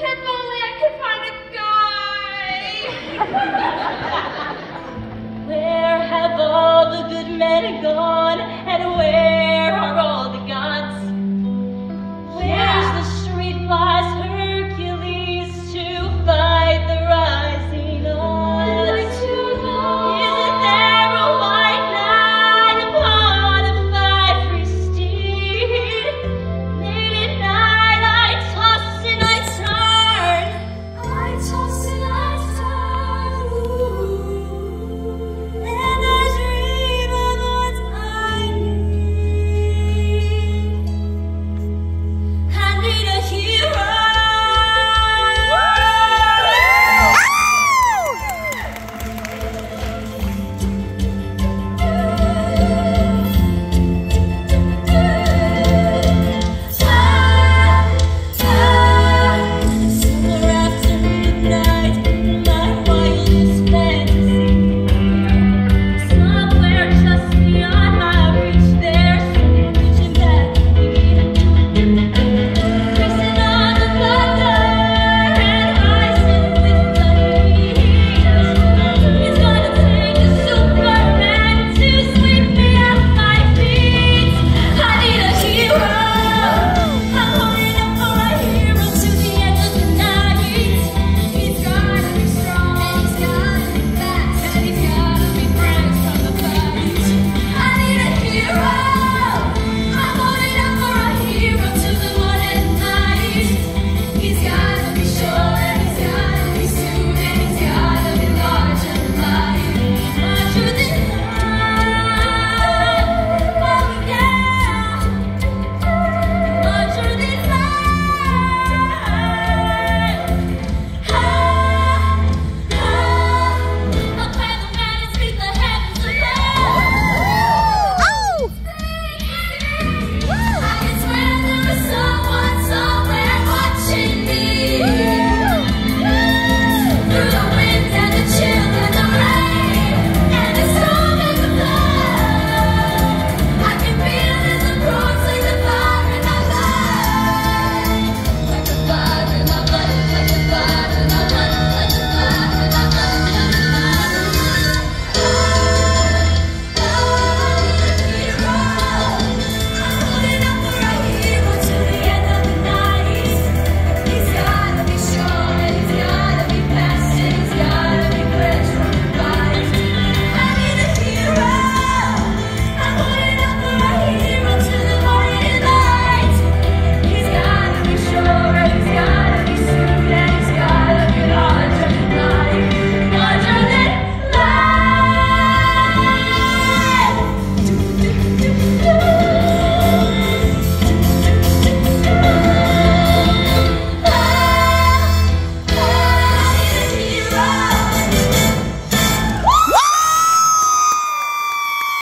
If only I could find a guy. where have all the good men gone and where?